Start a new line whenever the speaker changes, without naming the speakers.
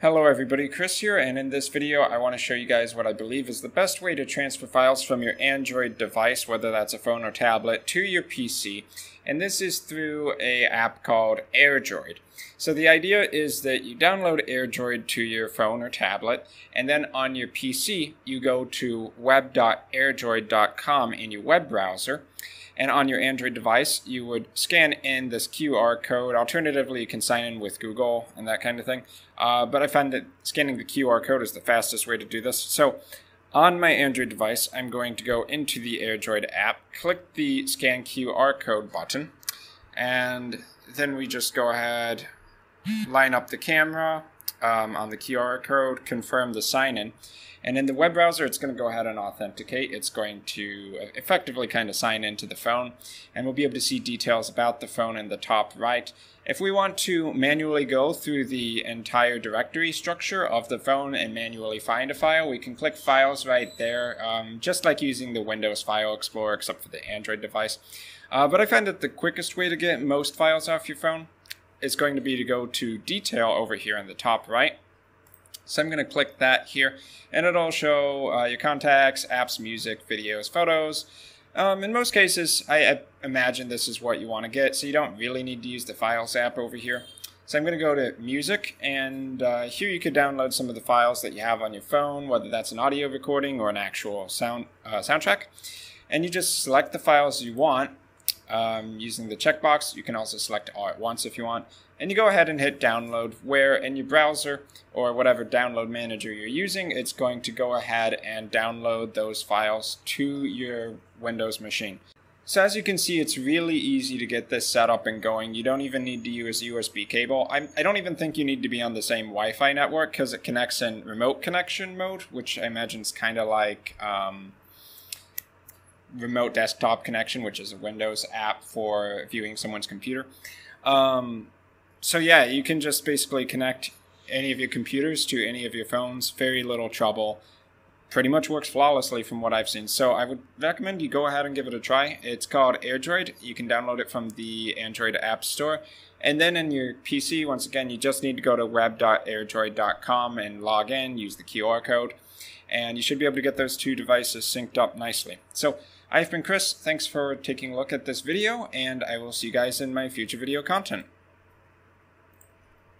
Hello everybody, Chris here, and in this video I want to show you guys what I believe is the best way to transfer files from your Android device, whether that's a phone or tablet, to your PC. And this is through a app called AirDroid. So the idea is that you download AirDroid to your phone or tablet, and then on your PC you go to web.airdroid.com in your web browser, and on your Android device, you would scan in this QR code. Alternatively, you can sign in with Google and that kind of thing. Uh, but I find that scanning the QR code is the fastest way to do this. So on my Android device, I'm going to go into the AirDroid app, click the scan QR code button, and then we just go ahead, line up the camera um, on the QR code, confirm the sign in. And in the web browser, it's going to go ahead and authenticate. It's going to effectively kind of sign into the phone, and we'll be able to see details about the phone in the top right. If we want to manually go through the entire directory structure of the phone and manually find a file, we can click Files right there, um, just like using the Windows File Explorer, except for the Android device. Uh, but I find that the quickest way to get most files off your phone is going to be to go to Detail over here in the top right so I'm going to click that here, and it'll show uh, your contacts, apps, music, videos, photos. Um, in most cases, I, I, imagine this is what you want to get, so you don't really need to use the Files app over here. So I'm going to go to Music, and uh, here you could download some of the files that you have on your phone, whether that's an audio recording or an actual sound uh, soundtrack. And you just select the files you want, um, using the checkbox. You can also select all at once if you want. And you go ahead and hit download, where in your browser or whatever download manager you're using, it's going to go ahead and download those files to your Windows machine. So as you can see, it's really easy to get this set up and going. You don't even need to use a USB cable. I'm, I do not even think you need to be on the same Wi-Fi network because it connects in remote connection mode, which I imagine is kind of like um, remote desktop connection, which is a Windows app for viewing someone's computer. Um, so yeah, you can just basically connect any of your computers to any of your phones. Very little trouble. Pretty much works flawlessly from what I've seen. So I would recommend you go ahead and give it a try. It's called AirDroid. You can download it from the Android App Store. And then in your PC, once again, you just need to go to web.airdroid.com and log in, use the QR code, and you should be able to get those two devices synced up nicely. So I've been Chris. Thanks for taking a look at this video, and I will see you guys in my future video content.